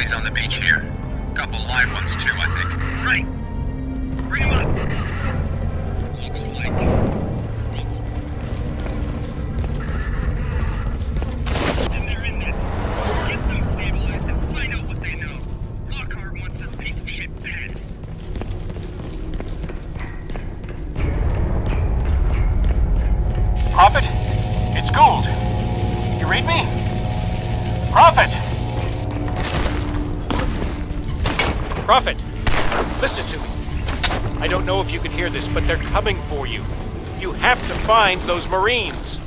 bodies on the beach here. Couple live ones too, I think. Right. Coming for you. You have to find those Marines.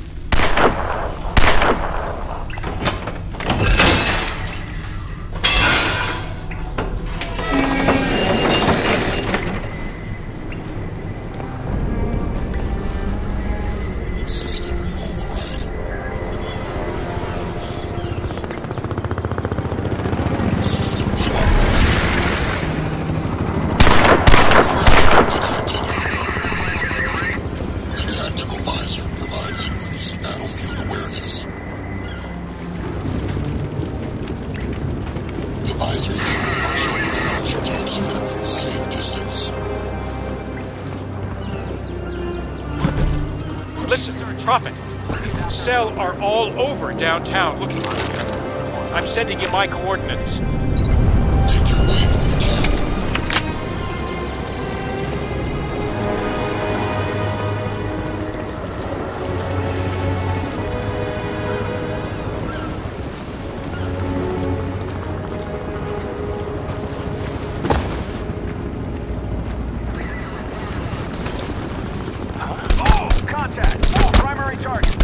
Cell are all over downtown looking for you. I'm sending you my coordinates. Contact! Primary target!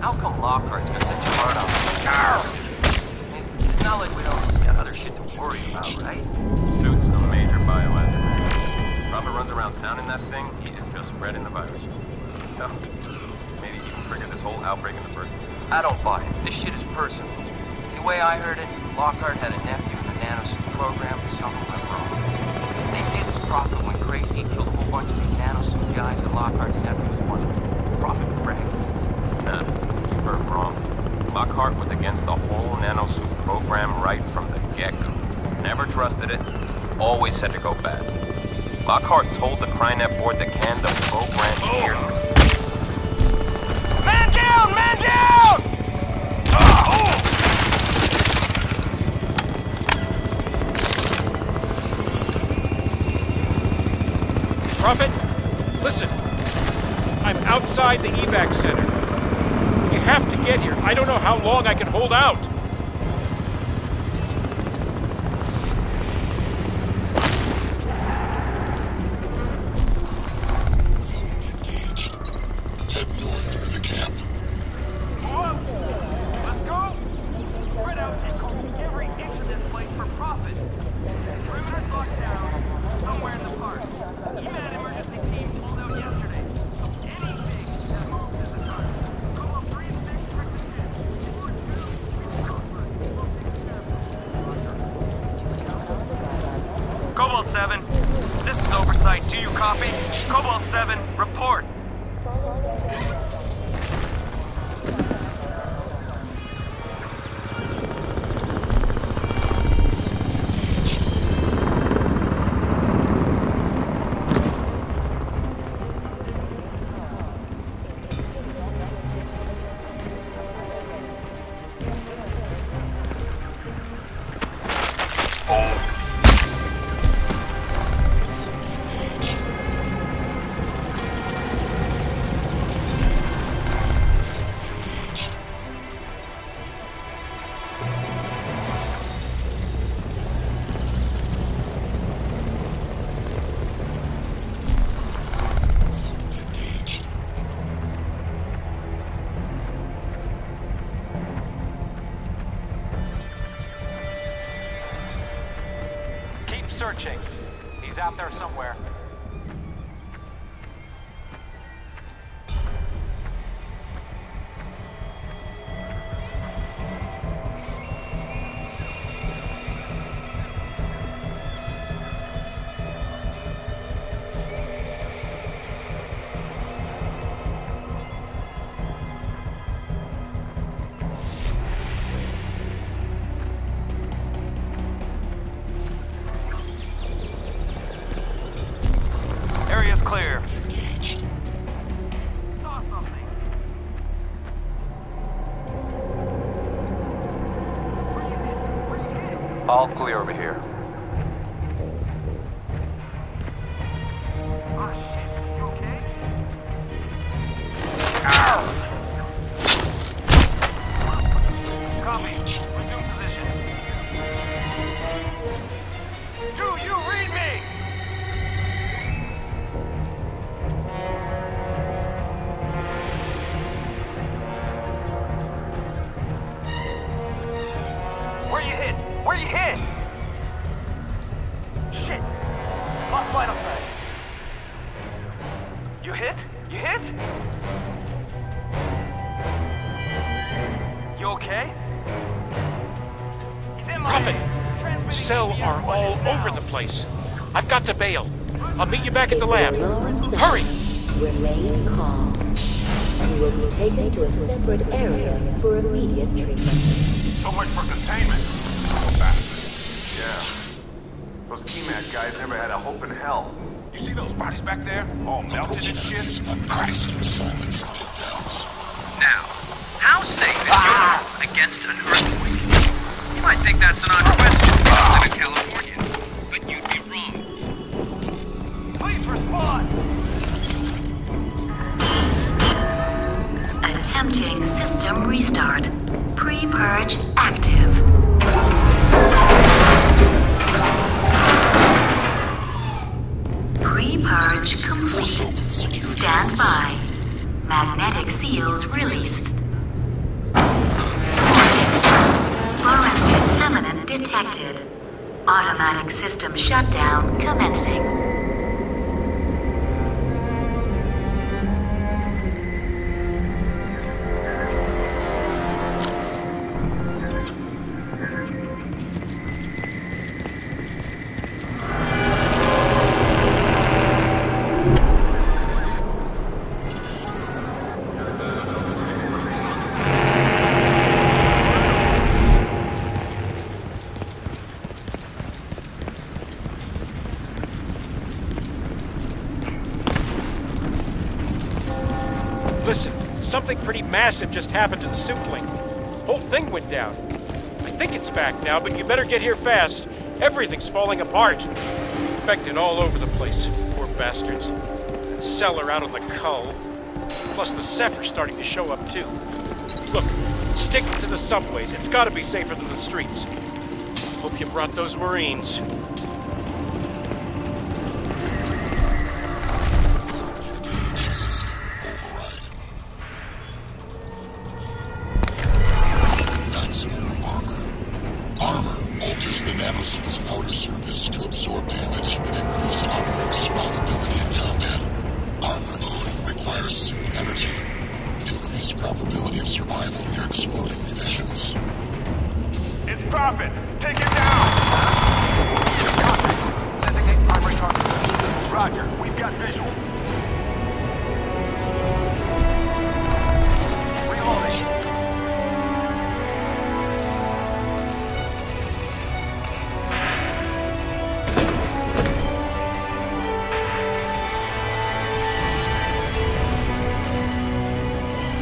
How come Lockhart's got such a hard on? It's not like we don't got other shit to worry about, right? Suit's a major bioweapon. Robert runs around town in that thing, he is just spreading the virus. Hell, maybe even triggered this whole outbreak in the first place. I don't buy it. This shit is personal. See, the way I heard it, Lockhart had a nephew in the nanosuit program, but something went wrong. They say this Prophet went crazy, and killed a whole bunch of these nanosuit guys, and Lockhart's nephew was one of them. Prophet Frank. Nah, you heard wrong. Lockhart was against the whole nanosuit program right from the get-go. Never trusted it, always said to go bad. Lockhart told the Crynet board to can the program here. Man down! Man down! Prophet, listen. I'm outside the evac center. Have to get here. I don't know how long I can hold out. Engaged. Cobalt 7, this is Oversight. Do you copy? Cobalt 7, report. Searching. He's out there somewhere. All clear over here. He's in my Cell are all over the place. I've got to bail. I'll meet you back at the lab. Alarm sounds. Hurry! Remain calm. You will be taken to a separate area for immediate treatment. So much for containment. Yeah. Those EMAT guys never had a hope in hell. You see those bodies back there? All melted and shit? Unnoticed silence and takedowns. Now, how safe is your ah. home against an earthquake? You might think that's an odd question because in California, but you'd be wrong. Please respond! Attempting system restart. Pre-purge active. System shutdown commencing. Listen, something pretty massive just happened to the suit link. Whole thing went down. I think it's back now, but you better get here fast. Everything's falling apart. Infected all over the place. Poor bastards. That cellar out on the cull. Plus the Ceph are starting to show up too. Look, stick to the subways. It's gotta be safer than the streets. Hope you brought those Marines. Increased probability of survival near exploding munitions. It's Prophet! Take it down! Designate primary target. Roger, we've got visual. Reloading.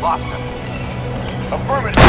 Lost him. Affirmative!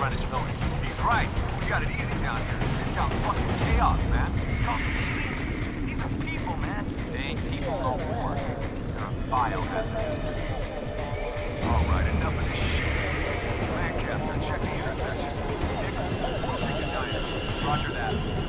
Greenwich He's right. We got it easy down here. This town's fucking chaos, man. Talk easy. These are people, man. They ain't people no more. They're files, Alright, enough of this shit. Lancaster, check the intersection. Nix, we'll take a diner. Roger that.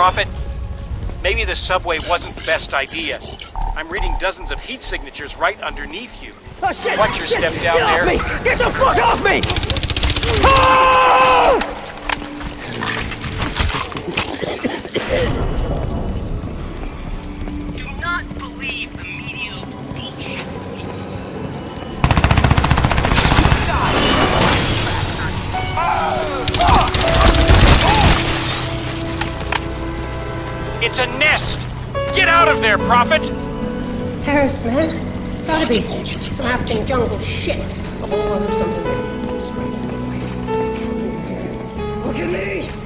Prophet, maybe the subway wasn't the best idea. I'm reading dozens of heat signatures right underneath you. Oh shit! Watch your shit, step down get there. Off me! Get the fuck off me! Ah! It's a nest! Get out of there, Prophet! Terrorist, man. Gotta be. Some African jungle shit. A whole other something. Look at me!